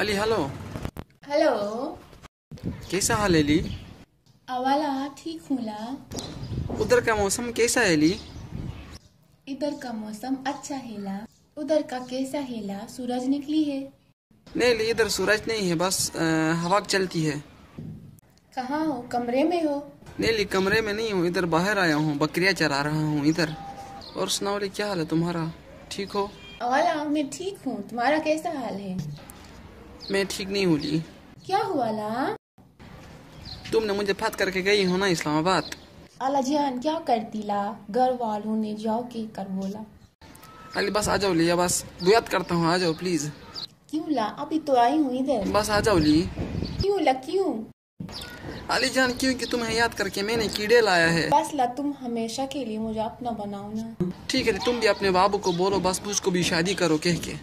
Ali hello hello कैसा हाल है अली? अवाला ठीक हूँ ला। उधर का मौसम कैसा है अली? इधर का मौसम अच्छा है ला। उधर का कैसा है ला? सूरज निकली है। नहीं अली इधर सूरज नहीं है बस हवा चलती है। कहाँ हो? कमरे में हो? नहीं अली कमरे में नहीं हूँ इधर बाहर आया हूँ बकरियाँ चरा रहा हूँ इधर। और सुनाओ अली क्या हाल है तुम्हारा? ठीक हो? अवाला मैं ठीक हूँ। तुम्हारा कैसा हाल है? मैं ठीक नहीं हूँ अली क्या हुआ ला? तुमने मुझे फत करके गई हो ना इस्लामाबाद? आला जान क्या करती ला? घर वालों ने जाओ के कर बोला। अली बस आ जाओ लिया बस दुआत करता हूँ आ जाओ प्लीज़ क्यों ला? अभी तो आई हूँ इधर। बस आ जाओ ली। क्यों ला? क्यों? अली जान क्योंकि तुम्हें याद करके मैंने कीड़े लाया है? बस ला तुम हमेशा के लिए मुझे अपना बनाओ ना। ठीक है तुम भी अपने बाबू को बोलो बस मुझको भी शादी करो कह के।